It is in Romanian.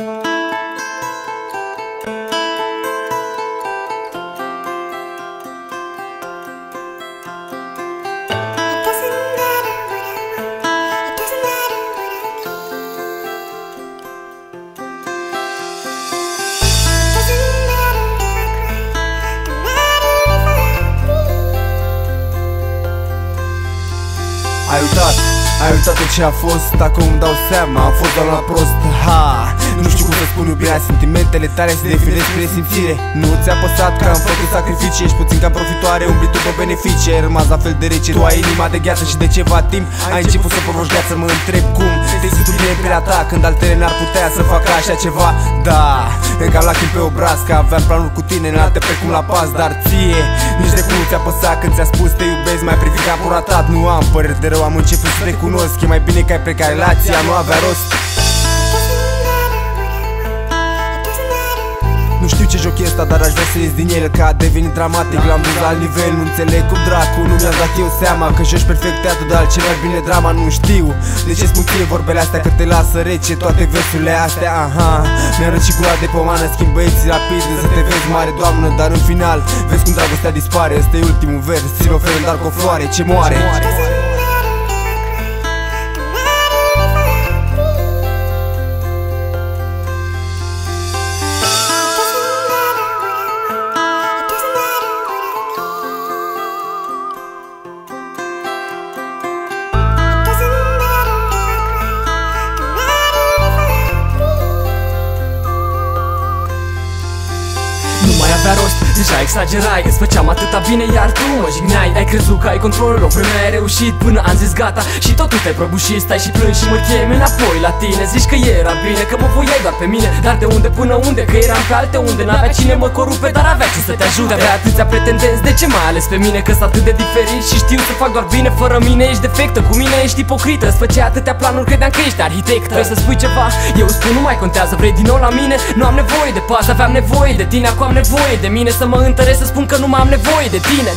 Ai ai uitat tot ce a fost Acum îmi dau seama, am fost doar la prost Ha, nu știu cum să spun iubirea Sentimentele tale se definesc prin simțire. Nu ți-a păsat că am făcut sacrificii Ești puțin cam profitoare, umbli după beneficii. Ai rămas la fel de rece, tu ai inima de gheață Și de ceva timp. Ai început să provoci gheață Mă întreb cum. Te simți bine pe ta Când altele n-ar putea să facă așa ceva. Da, încă am lacrimi pe obraz Că aveam planuri cu tine, înalte precum la pas Dar ție, nici de cum nu ți-a păsat Când ți-a spus te iubesc, mai privit ca puratat Nu am păreri de rău, am început să recunosc E mai bine că ai plecat, relația nu avea rost Nu știu ce joc e ăsta, dar aș vrea să ies din el Că a devenit dramatic, l-am dus la nivel Nu înțeleg cum dracu, nu mi-am dat eu seama Că joci perfect teatru, dar ce mai bine drama Nu știu. De ce spun ție vorbele astea Că te lasă rece toate versurile astea? Aha, mi-am răcit gura de pomană Schimb băieții rapid, să te vezi mare doamnă Dar în final, vezi cum dragostea dispare. Ăsta e ultimul vers, ți-l ofer dar cu o floare ce moare. Nu mai avea rost, deja exagerai Îți făceam atâta bine iar tu mă jigneai. Ai crezut că ai controlul, o vreme ai reușit Până am zis gata. Și totul te-ai prăbușit Stai și plângi și mă chemi înapoi la tine. Zici că era bine, că mă voiai doar pe mine. Dar de unde până unde, că eram pe alte unde N-avea cine mă corupe, dar avea ce să te ajute. Avea atâția pretendenți, de ce mai ales pe mine? Că sunt atât de diferit și știu să fac doar bine. Fără mine ești defectă, cu mine ești ipocrită. Îți făceai atâtea planuri, credeam că ești arhitectă. Vrei să spui ceva? Eu spun nu mai contează, vrei din nou la mine? Nu am nevoie de paz, aveam nevoie de tine, acum am nevoie de mine Să mă întăresc să spun că nu mai am nevoie de tine